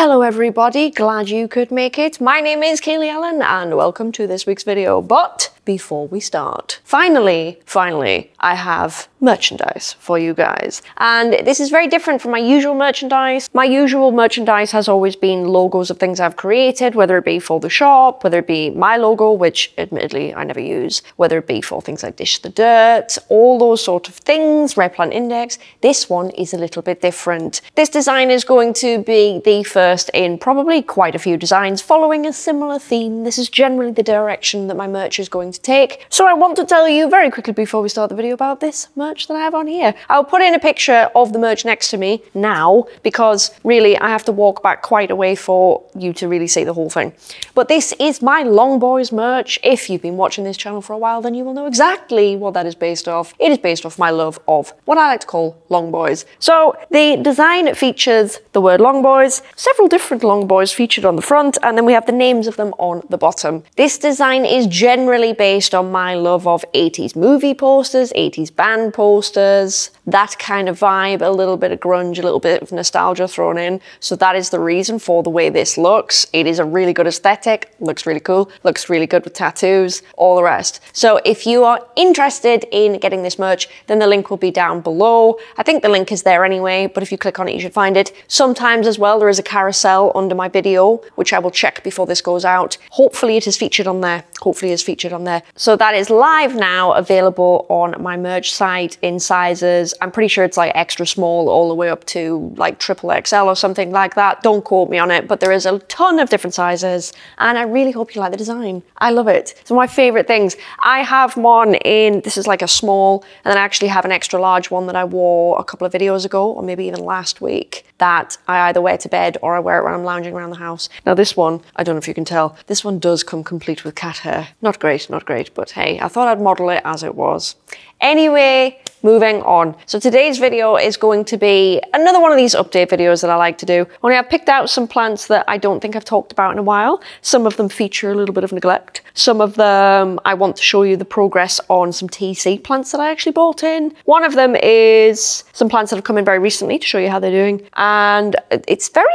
Hello everybody, glad you could make it. My name is Kaylee Ellen and welcome to this week's video. But before we start, finally, finally, I have merchandise for you guys. And this is very different from my usual merchandise. My usual merchandise has always been logos of things I've created, whether it be for the shop, whether it be my logo, which admittedly I never use, whether it be for things like Dish the Dirt, all those sort of things, Red Plant Index. This one is a little bit different. This design is going to be the first in probably quite a few designs following a similar theme. This is generally the direction that my merch is going to take. So I want to tell you very quickly before we start the video about this merch that I have on here. I'll put in a picture of the merch next to me now because really I have to walk back quite a way for you to really see the whole thing. But this is my Long Boys merch. If you've been watching this channel for a while, then you will know exactly what that is based off. It is based off my love of what I like to call Long Boys. So the design features the word Long Boys, several different Long Boys featured on the front, and then we have the names of them on the bottom. This design is generally based on my love of 80s movie posters, 80s band posters, that kind of vibe, a little bit of grunge, a little bit of nostalgia thrown in. So that is the reason for the way this looks. It is a really good aesthetic, looks really cool, looks really good with tattoos, all the rest. So if you are interested in getting this merch, then the link will be down below. I think the link is there anyway, but if you click on it, you should find it. Sometimes as well, there is a carousel under my video, which I will check before this goes out. Hopefully it is featured on there. Hopefully it is featured on there. So that is live now, available on my merch site in sizes. I'm pretty sure it's like extra small all the way up to like triple XL or something like that. Don't quote me on it, but there is a ton of different sizes and I really hope you like the design. I love it. It's one of my favorite things. I have one in, this is like a small, and then I actually have an extra large one that I wore a couple of videos ago or maybe even last week that I either wear to bed or I wear it when I'm lounging around the house. Now this one, I don't know if you can tell, this one does come complete with cat hair. Not great, not great, but hey, I thought I'd model it as it was. Anyway, moving on. So today's video is going to be another one of these update videos that I like to do. Only I've picked out some plants that I don't think I've talked about in a while. Some of them feature a little bit of neglect. Some of them I want to show you the progress on some TC plants that I actually bought in. One of them is some plants that have come in very recently to show you how they're doing. And it's very,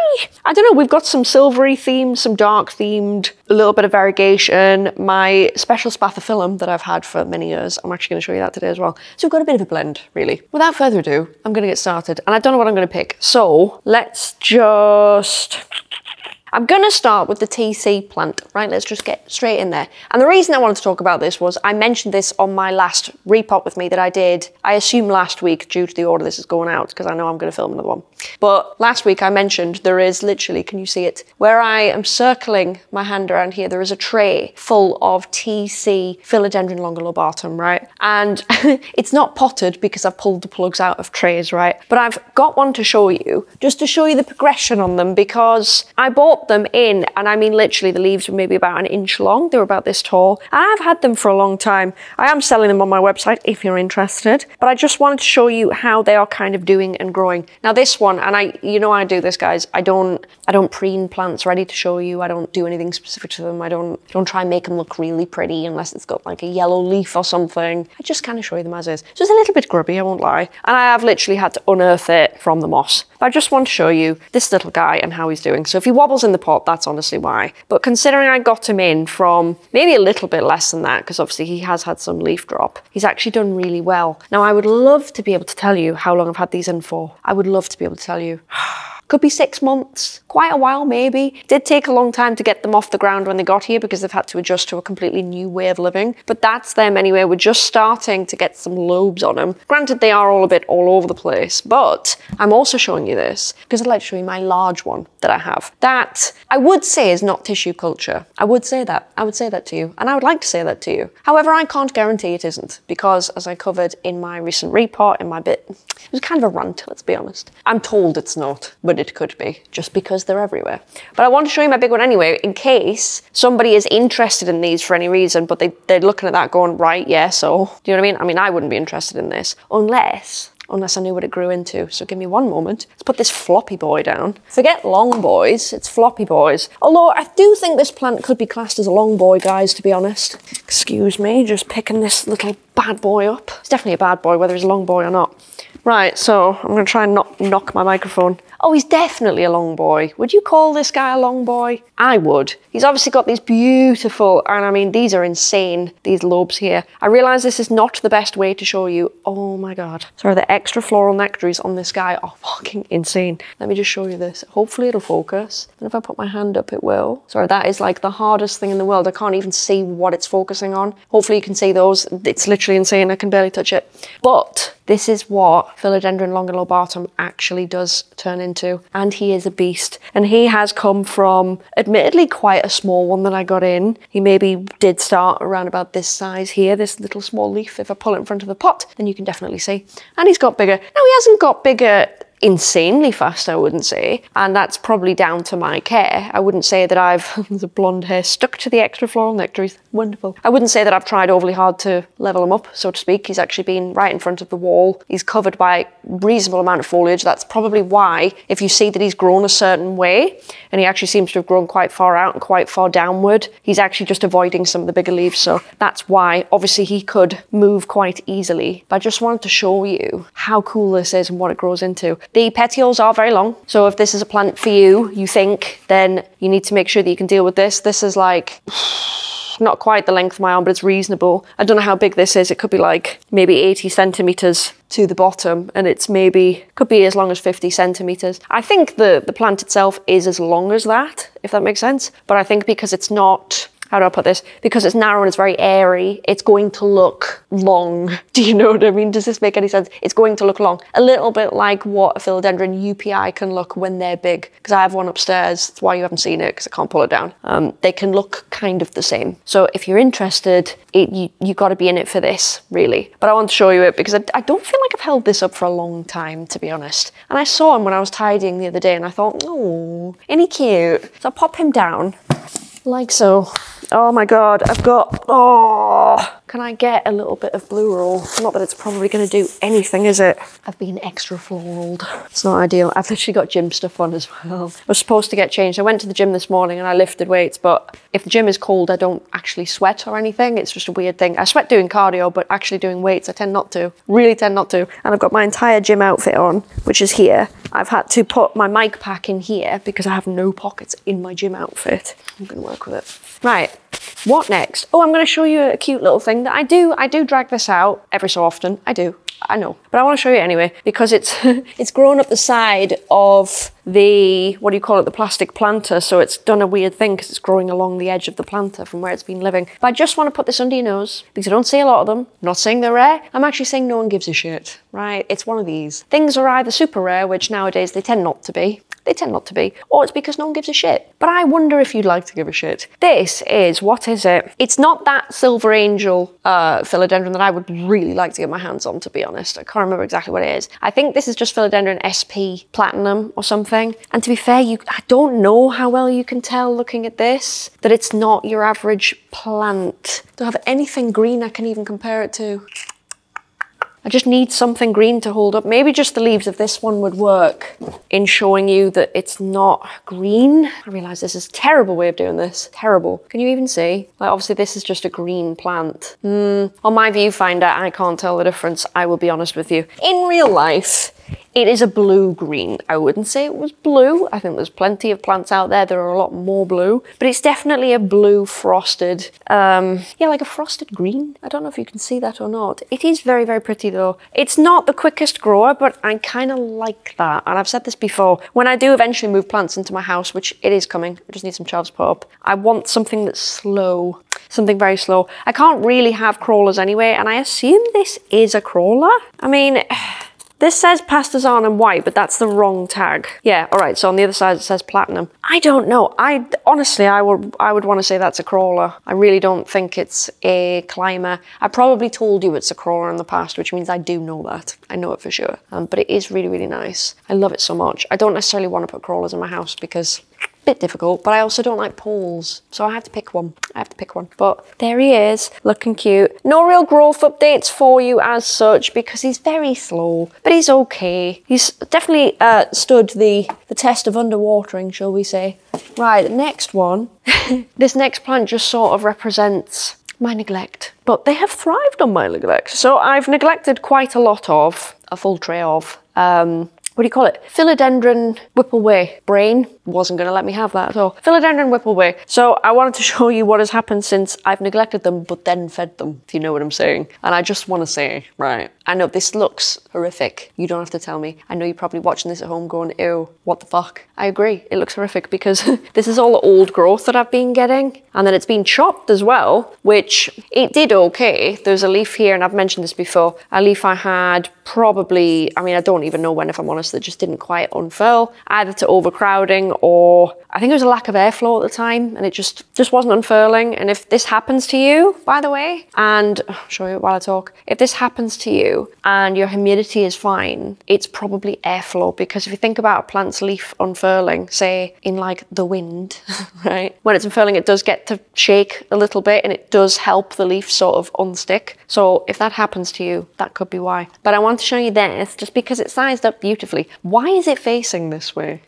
I don't know, we've got some silvery themed, some dark themed, a little bit of variegation. My special spathiphyllum that I've had for many years, I'm actually going to show you that today as well. So we've got a bit of a blend, really. Without further ado, I'm to get started. And I don't know what I'm to pick. So let's just I'm going to start with the TC plant, right? Let's just get straight in there. And the reason I wanted to talk about this was I mentioned this on my last repot with me that I did, I assume last week due to the order this is going out, because I know I'm going to film another one. But last week I mentioned there is literally, can you see it? Where I am circling my hand around here, there is a tray full of TC Philodendron longilobatum, right? And it's not potted because I've pulled the plugs out of trays, right? But I've got one to show you, just to show you the progression on them because I bought them in, and I mean literally the leaves were maybe about an inch long. They were about this tall. And I've had them for a long time. I am selling them on my website if you're interested, but I just wanted to show you how they are kind of doing and growing. Now this one, and I, you know I do this guys, I don't, I don't preen plants ready to show you. I don't do anything specific to them. I don't, don't try and make them look really pretty unless it's got like a yellow leaf or something. I just kind of show you them as is. So it's a little bit grubby, I won't lie. And I have literally had to unearth it from the moss. But I just want to show you this little guy and how he's doing. So if he wobbles in the pot, that's honestly why. But considering I got him in from maybe a little bit less than that, because obviously he has had some leaf drop, he's actually done really well. Now I would love to be able to tell you how long I've had these in for. I would love to be able to tell you. Could be six months, quite a while maybe. Did take a long time to get them off the ground when they got here because they've had to adjust to a completely new way of living. But that's them anyway. We're just starting to get some lobes on them. Granted, they are all a bit all over the place, but I'm also showing you this because I'd like to show you my large one that I have. That I would say is not tissue culture. I would say that. I would say that to you. And I would like to say that to you. However, I can't guarantee it isn't because as I covered in my recent report, in my bit, it was kind of a rant, let's be honest. I'm told it's not, but it could be, just because they're everywhere. But I want to show you my big one anyway, in case somebody is interested in these for any reason, but they, they're looking at that going, right, yeah, so, do you know what I mean? I mean, I wouldn't be interested in this, unless unless I knew what it grew into. So give me one moment. Let's put this floppy boy down. Forget long boys, it's floppy boys. Although I do think this plant could be classed as a long boy, guys, to be honest. Excuse me, just picking this little bad boy up. It's definitely a bad boy, whether he's a long boy or not. Right, so I'm gonna try and not knock my microphone. Oh, he's definitely a long boy. Would you call this guy a long boy? I would. He's obviously got these beautiful, and I mean, these are insane, these lobes here. I realize this is not the best way to show you. Oh my God. Sorry, the extra floral nectaries on this guy are fucking insane. Let me just show you this. Hopefully it'll focus. And if I put my hand up, it will. Sorry, that is like the hardest thing in the world. I can't even see what it's focusing on. Hopefully you can see those. It's literally insane. I can barely touch it. But this is what Philodendron longilobatum actually does turn into. And he is a beast. And he has come from, admittedly, quite a small one that I got in. He maybe did start around about this size here, this little small leaf. If I pull it in front of the pot, then you can definitely see. And he's got bigger. Now, he hasn't got bigger insanely fast, I wouldn't say. And that's probably down to my care. I wouldn't say that I've, the blonde hair stuck to the extra floral nectaries. Wonderful. I wouldn't say that I've tried overly hard to level him up, so to speak. He's actually been right in front of the wall. He's covered by a reasonable amount of foliage. That's probably why, if you see that he's grown a certain way, and he actually seems to have grown quite far out and quite far downward, he's actually just avoiding some of the bigger leaves. So that's why, obviously, he could move quite easily. But I just wanted to show you how cool this is and what it grows into. The petioles are very long. So if this is a plant for you, you think, then you need to make sure that you can deal with this. This is like not quite the length of my arm, but it's reasonable. I don't know how big this is. It could be like maybe 80 centimeters to the bottom and it's maybe could be as long as 50 centimeters. I think the the plant itself is as long as that, if that makes sense. But I think because it's not how do I put this? Because it's narrow and it's very airy, it's going to look long. Do you know what I mean? Does this make any sense? It's going to look long. A little bit like what a philodendron joepii can look when they're big. Because I have one upstairs. That's why you haven't seen it, because I can't pull it down. Um, they can look kind of the same. So if you're interested, it, you, you got to be in it for this, really. But I want to show you it because I, I don't feel like I've held this up for a long time, to be honest. And I saw him when I was tidying the other day and I thought, oh, isn't he cute? So I pop him down like so. Oh my god, I've got, oh, can I get a little bit of blue roll? Not that it's probably going to do anything, is it? I've been extra floraled. It's not ideal. I've literally got gym stuff on as well. I was supposed to get changed. I went to the gym this morning and I lifted weights, but if the gym is cold, I don't actually sweat or anything. It's just a weird thing. I sweat doing cardio, but actually doing weights, I tend not to. Really tend not to. And I've got my entire gym outfit on, which is here. I've had to put my mic pack in here because I have no pockets in my gym outfit. I'm to work with it. Right, what next? Oh, I'm going to show you a cute little thing that I do. I do drag this out every so often. I do. I know, but I want to show you anyway because it's it's grown up the side of the what do you call it? The plastic planter. So it's done a weird thing because it's growing along the edge of the planter from where it's been living. But I just want to put this under your nose because I don't see a lot of them. I'm not saying they're rare. I'm actually saying no one gives a shit. Right? It's one of these. Things are either super rare which nowadays they tend not to be they tend not to be. Or it's because no one gives a shit. But I wonder if you'd like to give a shit. This is, what is it? It's not that Silver Angel uh, philodendron that I would really like to get my hands on, to be honest. I can't remember exactly what it is. I think this is just philodendron SP platinum or something. And to be fair, you I don't know how well you can tell looking at this that it's not your average plant. Don't have anything green I can even compare it to. I just need something green to hold up. Maybe just the leaves of this one would work in showing you that it's not green. I realize this is a terrible way of doing this. Terrible. Can you even see? Like obviously this is just a green plant. Mm, on my viewfinder, I can't tell the difference. I will be honest with you. In real life, it is a blue-green. I wouldn't say it was blue. I think there's plenty of plants out there that are a lot more blue, but it's definitely a blue frosted, um, yeah, like a frosted green. I don't know if you can see that or not. It is very, very pretty though. It's not the quickest grower, but I kind of like that. And I've said this before, when I do eventually move plants into my house, which it is coming, I just need some shelves put up, I want something that's slow something very slow. I can't really have crawlers anyway, and I assume this is a crawler. I mean, This says Pastazanum white, but that's the wrong tag. Yeah, all right, so on the other side it says platinum. I don't know. I honestly, I would, I would want to say that's a crawler. I really don't think it's a climber. I probably told you it's a crawler in the past, which means I do know that. I know it for sure. Um, but it is really, really nice. I love it so much. I don't necessarily want to put crawlers in my house because bit difficult, but I also don't like poles, so I have to pick one. I have to pick one. But there he is, looking cute. No real growth updates for you as such because he's very slow, but he's okay. He's definitely uh, stood the, the test of underwatering, shall we say. Right, next one. this next plant just sort of represents my neglect, but they have thrived on my neglect. So I've neglected quite a lot of, a full tray of, um, what do you call it? Philodendron Whipple Way brain. Wasn't going to let me have that at all. Philodendron Whipple Way. So I wanted to show you what has happened since I've neglected them, but then fed them, if you know what I'm saying. And I just want to say, right, I know this looks horrific. You don't have to tell me. I know you're probably watching this at home going, ew, what the fuck? I agree. It looks horrific because this is all the old growth that I've been getting. And then it's been chopped as well, which it did okay. There's a leaf here, and I've mentioned this before. A leaf I had probably, I mean, I don't even know when, if I'm honest, that just didn't quite unfurl, either to overcrowding or I think it was a lack of airflow at the time and it just, just wasn't unfurling. And if this happens to you, by the way, and oh, I'll show you while I talk, if this happens to you and your humidity is fine, it's probably airflow because if you think about a plant's leaf unfurling, say in like the wind, right? When it's unfurling, it does get to shake a little bit and it does help the leaf sort of unstick. So if that happens to you, that could be why. But I want to show you this just because it's sized up beautifully. Why is it facing this way?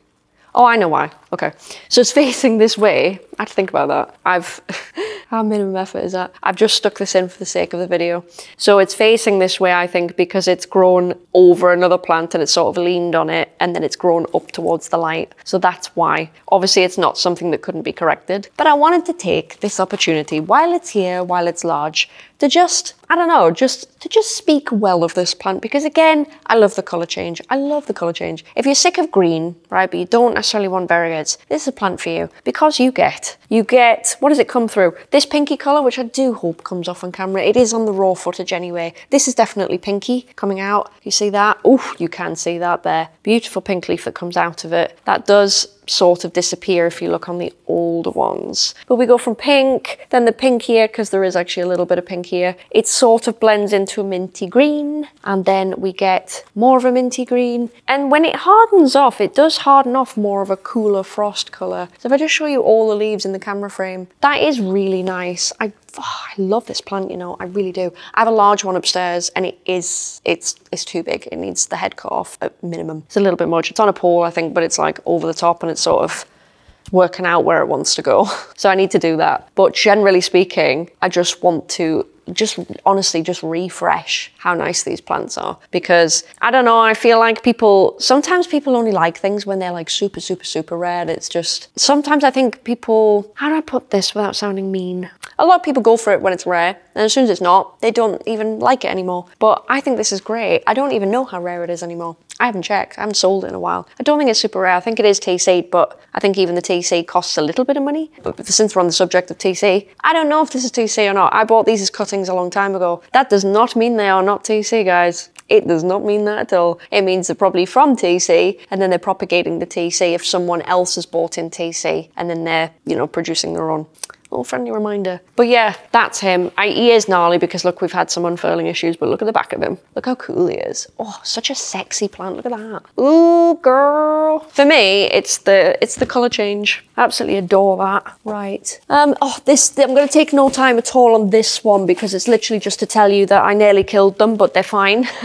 Oh, I know why. Okay. So it's facing this way. I had to think about that. I've, how minimum effort is that? I've just stuck this in for the sake of the video. So it's facing this way, I think, because it's grown over another plant and it's sort of leaned on it and then it's grown up towards the light. So that's why. Obviously, it's not something that couldn't be corrected. But I wanted to take this opportunity while it's here, while it's large, to just, I don't know, just to just speak well of this plant because again, I love the colour change. I love the colour change. If you're sick of green, right, but you don't necessarily want variegates, this is a plant for you because you get, you get, what does it come through? This pinky colour, which I do hope comes off on camera. It is on the raw footage anyway. This is definitely pinky coming out. You see that? Oh, you can see that there. Beautiful pink leaf that comes out of it. That does sort of disappear if you look on the older ones. But we go from pink, then the pink here, because there is actually a little bit of pink here. It sort of blends into a minty green, and then we get more of a minty green. And when it hardens off, it does harden off more of a cooler frost colour. So if I just show you all the leaves in the camera frame, that is really nice. I oh, I love this plant, you know, I really do. I have a large one upstairs and it is, it's, it's too big. It needs the head cut off at minimum. It's a little bit much. It's on a pole, I think, but it's like over the top and it's sort of working out where it wants to go. So I need to do that. But generally speaking, I just want to just honestly just refresh how nice these plants are. Because I don't know I feel like people sometimes people only like things when they're like super super super rare. It's just sometimes I think people how do I put this without sounding mean? A lot of people go for it when it's rare and as soon as it's not they don't even like it anymore. But I think this is great. I don't even know how rare it is anymore I haven't checked I haven't sold it in a while I don't think it's super rare I think it is TC but I think even the TC costs a little bit of money but since we're on the subject of TC I don't know if this is TC or not I bought these as cuttings a long time ago. That does not mean they are not TC, guys. It does not mean that at all. It means they're probably from TC and then they're propagating the TC if someone else has bought in TC and then they're, you know, producing their own little friendly reminder. But yeah, that's him. I, he is gnarly because look, we've had some unfurling issues, but look at the back of him. Look how cool he is. Oh, such a sexy plant. Look at that. Ooh, girl. For me, it's the it's the color change. Absolutely adore that. Right. Um. Oh, this. I'm going to take no time at all on this one because it's literally just to tell you that I nearly killed them, but they're fine.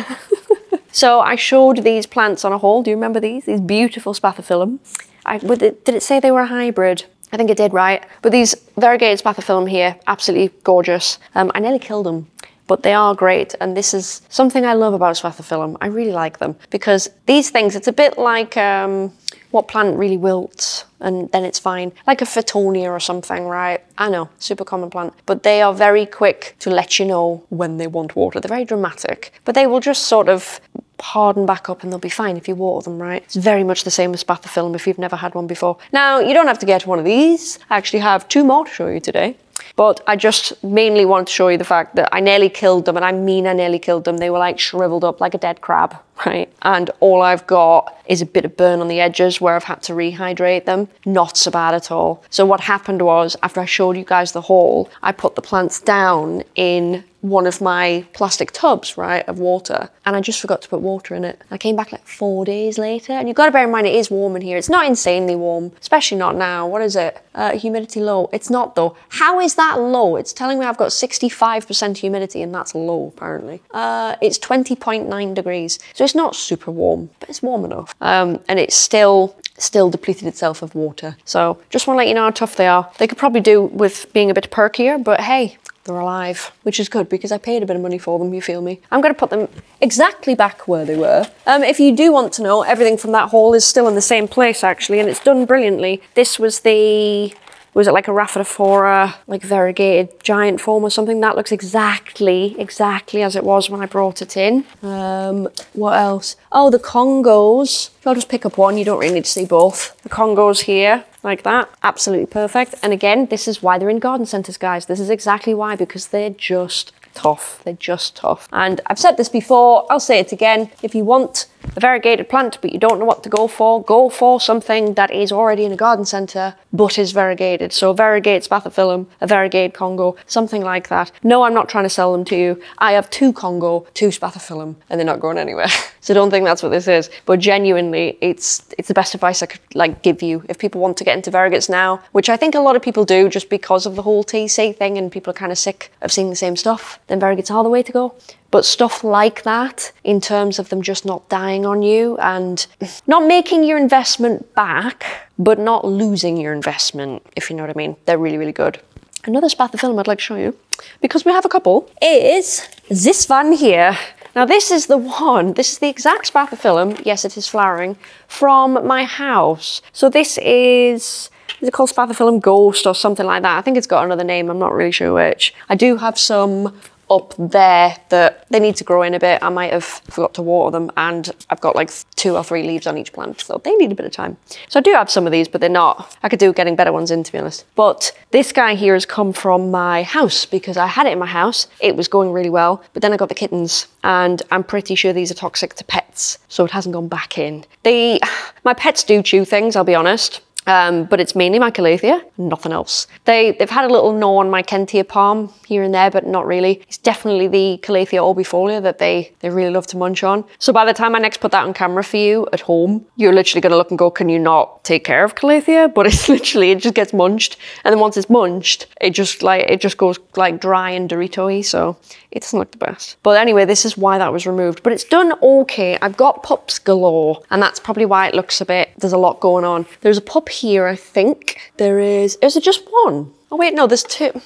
So I showed these plants on a haul. Do you remember these? These beautiful spathiphyllum. I, did it say they were a hybrid? I think it did, right? But these variegated spathiphyllum here, absolutely gorgeous. Um, I nearly killed them, but they are great. And this is something I love about spathiphyllum. I really like them because these things, it's a bit like um, what plant really wilts and then it's fine. Like a Fittonia or something, right? I know, super common plant. But they are very quick to let you know when they want water. They're very dramatic, but they will just sort of harden back up and they'll be fine if you water them, right? It's very much the same as spathiphyllum if you've never had one before. Now, you don't have to get one of these. I actually have two more to show you today. But I just mainly want to show you the fact that I nearly killed them, and I mean I nearly killed them. They were like shriveled up like a dead crab, right? And all I've got is a bit of burn on the edges where I've had to rehydrate them. Not so bad at all. So what happened was, after I showed you guys the haul, I put the plants down in one of my plastic tubs, right, of water, and I just forgot to put water in it. I came back like four days later, and you've got to bear in mind it is warm in here. It's not insanely warm, especially not now. What is it? Uh, humidity low. It's not though. How is that low? It's telling me I've got 65% humidity, and that's low apparently. Uh, it's 20.9 degrees, so it's not super warm, but it's warm enough. Um, and it's still still depleted itself of water. So just want to let you know how tough they are. They could probably do with being a bit perkier, but hey, They're alive, which is good because I paid a bit of money for them, you feel me? I'm going to put them exactly back where they were. Um, if you do want to know, everything from that haul is still in the same place actually, and it's done brilliantly. This was the was it like a Rhaphidophora, like variegated giant form or something? That looks exactly, exactly as it was when I brought it in. Um, what else? Oh, the Congos. I'll just pick up one, you don't really need to see both. The Congos here, like that, absolutely perfect. And again, this is why they're in garden centres, guys. This is exactly why, because they're just tough. They're just tough. And I've said this before, I'll say it again. If you want a variegated plant, but you don't know what to go for, go for something that is already in a garden centre, but is variegated. So variegated spathiphyllum, a variegated Congo, something like that. No, I'm not trying to sell them to you. I have two Congo, two spathiphyllum, and they're not growing anywhere. so don't think that's what this is. But genuinely, it's it's the best advice I could like give you. If people want to get into variegates now, which I think a lot of people do just because of the whole TC thing and people are kind of sick of seeing the same stuff, then variegates are the way to go. But stuff like that, in terms of them just not dying on you and not making your investment back, but not losing your investment, if you know what I mean. They're really, really good. Another spathiphyllum I'd like to show you, because we have a couple, is this one here. Now this is the one, this is the exact spathiphyllum, yes it is flowering, from my house. So this is, is it called spathiphyllum ghost or something like that? I think it's got another name, I'm not really sure which. I do have some up there that they need to grow in a bit. I might have forgot to water them and I've got like two or three leaves on each plant, so they need a bit of time. So I do have some of these, but they're not, I could do getting better ones in to be honest. But this guy here has come from my house because I had it in my house. It was going really well, but then I got the kittens and I'm pretty sure these are toxic to pets, so it hasn't gone back in. They, my pets do chew things, I'll be honest. Um, but it's mainly my calathea, nothing else. They, they've had a little gnaw on my Kentia palm here and there, but not really. It's definitely the calathea orbifolia that they, they really love to munch on. So by the time I next put that on camera for you at home, you're literally going to look and go, can you not take care of calathea? But it's literally, it just gets munched. And then once it's munched, it just like, it just goes like dry and Dorito-y. So it doesn't look the best. But anyway, this is why that was removed. But it's done okay. I've got pups galore, and that's probably why it looks a bit, there's a lot going on. There's a pup here, I think. There is, is it just one? Oh wait, no, there's two.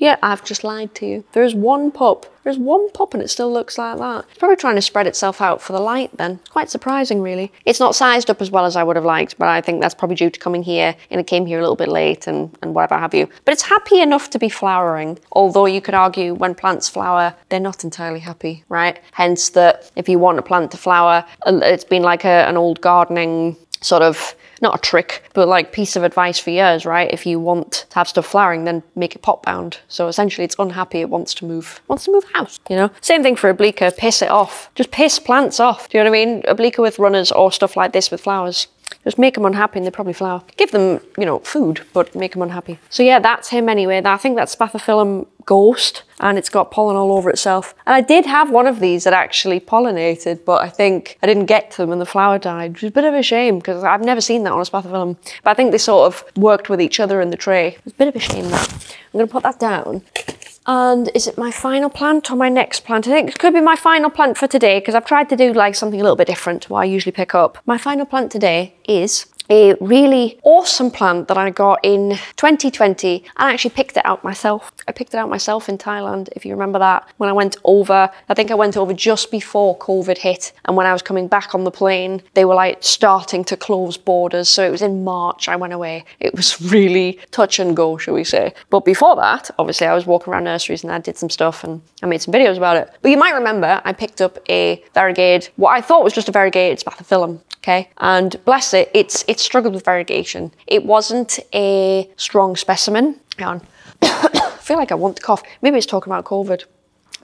Yeah, I've just lied to you. There's one pup. There's one pup and it still looks like that. It's probably trying to spread itself out for the light then. It's quite surprising really. It's not sized up as well as I would have liked, but I think that's probably due to coming here and it came here a little bit late and, and whatever have you. But it's happy enough to be flowering, although you could argue when plants flower, they're not entirely happy, right? Hence that if you want a plant to flower, uh, it's been like a, an old gardening sort of not a trick, but like piece of advice for years, right? If you want to have stuff flowering, then make it pot bound. So essentially it's unhappy, it wants to move, wants to move house, you know? Same thing for Ablica, piss it off. Just piss plants off. Do you know what I mean? Ablica with runners or stuff like this with flowers. Just make them unhappy and they probably flower. Give them, you know, food, but make them unhappy. So yeah, that's him anyway. I think that's Spathiphyllum ghost and it's got pollen all over itself. And I did have one of these that actually pollinated, but I think I didn't get to them and the flower died, which is a bit of a shame because I've never seen that on a Spathiphyllum. But I think they sort of worked with each other in the tray. It's a bit of a shame that. I'm gonna put that down. And is it my final plant or my next plant? I think it could be my final plant for today because I've tried to do like something a little bit different to what I usually pick up. My final plant today is a really awesome plant that I got in 2020 and I actually picked it out myself. I picked it out myself in Thailand, if you remember that, when I went over. I think I went over just before COVID hit and when I was coming back on the plane, they were like starting to close borders. So it was in March I went away. It was really touch and go, shall we say. But before that, obviously I was walking around nurseries and I did some stuff and I made some videos about it. But you might remember I picked up a variegated, what I thought was just a variegated spathiphyllum okay? And bless it, it's, it's it struggled with variegation. It wasn't a strong specimen. Hang on. I feel like I want to cough. Maybe it's talking about COVID.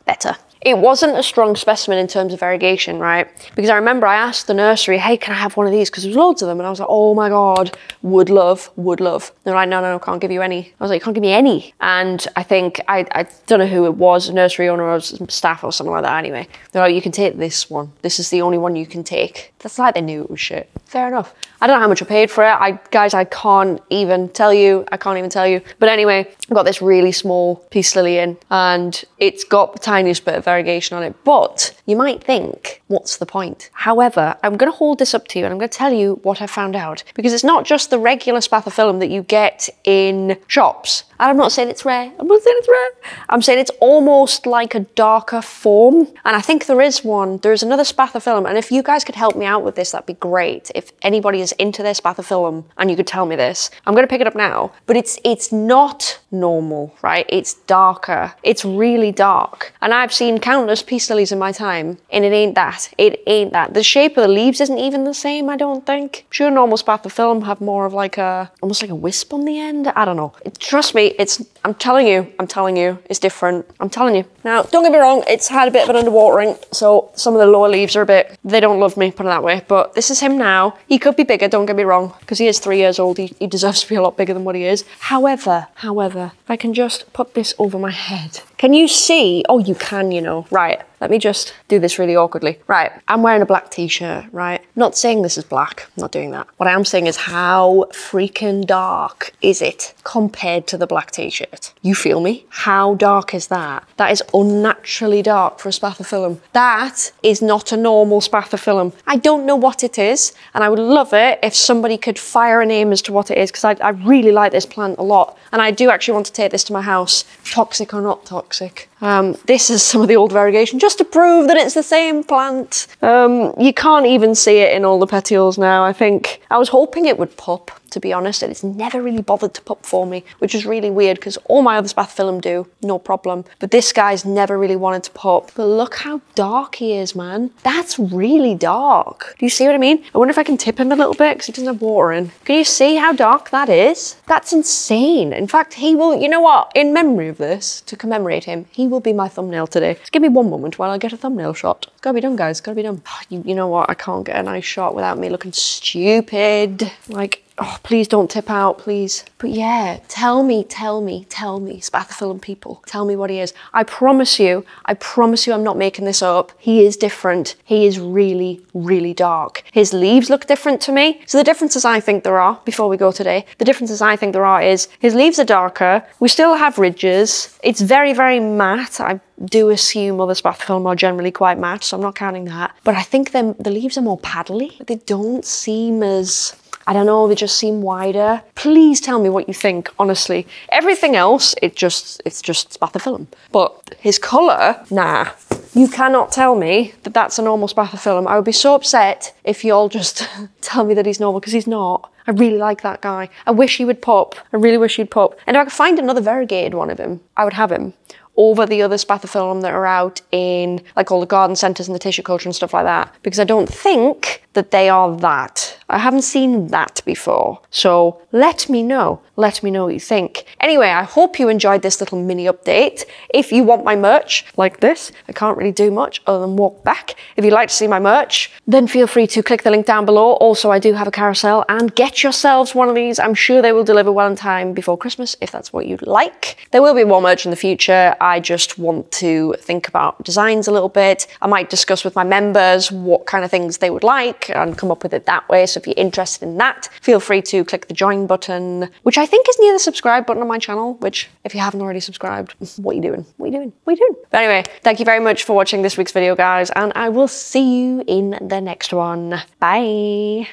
Better. It wasn't a strong specimen in terms of variegation, right? Because I remember I asked the nursery, hey, can I have one of these? Because there's loads of them. And I was like, oh my God, would love, would love. They're like, no, no, no, can't give you any. I was like, you can't give me any. And I think, I, I don't know who it was, nursery owner or staff or something like that anyway. They're like, you can take this one. This is the only one you can take. That's like they knew it was shit. Fair enough. I don't know how much I paid for it. I guys, I can't even tell you. I can't even tell you. But anyway, I got this really small peace lily in and it's got the tiniest bit of variegation on it. But you might think, what's the point? However, I'm going to hold this up to you and I'm going to tell you what I found out because it's not just the regular spathiphyllum that you get in shops. And I'm not saying it's rare. I'm not saying it's rare. I'm saying it's almost like a darker form. And I think there is one. There's another spathiphyllum. And if you guys could help me out with this, that'd be great. If anybody is into their spathiphyllum and you could tell me this, I'm going to pick it up now. But it's it's not normal, right? It's darker. It's really dark. And I've seen countless peace lilies in my time, and it ain't that. It ain't that. The shape of the leaves isn't even the same, I don't think. I'm sure normal spathiphyllum have more of like a, almost like a wisp on the end. I don't know. Trust me, it's, I'm telling you, I'm telling you, it's different. I'm telling you. Now, don't get me wrong, it's had a bit of an underwatering, so some of the lower leaves are a bit, they don't love me, put it that way. But this is him now. He could be bigger, don't get me wrong, because he is three years old. He, he deserves to be a lot bigger than what he is. However, however, if I can just put this over my head. Can you see? Oh, you can, you know. Right. Let me just do this really awkwardly. Right. I'm wearing a black t-shirt, right? Not saying this is black. I'm not doing that. What I am saying is how freaking dark is it compared to the black t-shirt? You feel me? How dark is that? That is unnaturally dark for a spathiphyllum. That is not a normal spathiphyllum. I don't know what it is, and I would love it if somebody could fire a name as to what it is, because I, I really like this plant a lot. And I do actually want to take this to my house, toxic or not toxic. Um, this is some of the old variegation, just to prove that it's the same plant. Um, you can't even see it in all the petioles now, I think. I was hoping it would pop, to be honest, and it's never really bothered to pop for me, which is really weird because all my other spathiphyllum do, no problem. But this guy's never really wanted to pop. But look how dark he is, man. That's really dark. Do you see what I mean? I wonder if I can tip him a little bit because he doesn't have water in. Can you see how dark that is? That's insane. In fact, he will, you know what? In memory of this, to commemorate him, he will be my thumbnail today. Just give me one moment while I get a thumbnail shot. Gotta be done, guys. Gotta be done. You, you know what? I can't get a nice shot without me looking stupid. Like, oh, please don't tip out, please. But yeah, tell me, tell me, tell me, spathiphyllum people, tell me what he is. I promise you, I promise you I'm not making this up. He is different. He is really, really dark. His leaves look different to me. So the differences I think there are, before we go today, the differences I think there are is his leaves are darker. We still have ridges. It's very, very matte. I do assume other spathiphyllum are generally quite matte, so I'm not counting that. But I think the leaves are more paddly. They don't seem as I don't know, they just seem wider. Please tell me what you think, honestly. Everything else, it just it's just spathiphyllum. But his colour, nah. You cannot tell me that that's a normal spathiphyllum. I would be so upset if you all just tell me that he's normal, because he's not. I really like that guy. I wish he would pop. I really wish he'd pop. And if I could find another variegated one of him, I would have him over the other spathiphyllum that are out in like all the garden centres and the tissue culture and stuff like that. Because I don't think that they are that. I haven't seen that before. So let me know. Let me know what you think. Anyway, I hope you enjoyed this little mini update. If you want my merch like this, I can't really do much other than walk back. If you'd like to see my merch, then feel free to click the link down below. Also, I do have a carousel and get yourselves one of these. I'm sure they will deliver well in time before Christmas if that's what you'd like. There will be more merch in the future. I just want to think about designs a little bit. I might discuss with my members what kind of things they would like and come up with it that way. So if you're interested in that, feel free to click the join button, which I think is near the subscribe button on my channel, which if you haven't already subscribed, what are you doing? What are you doing? What are you doing? But anyway, thank you very much for watching this week's video, guys, and I will see you in the next one. Bye.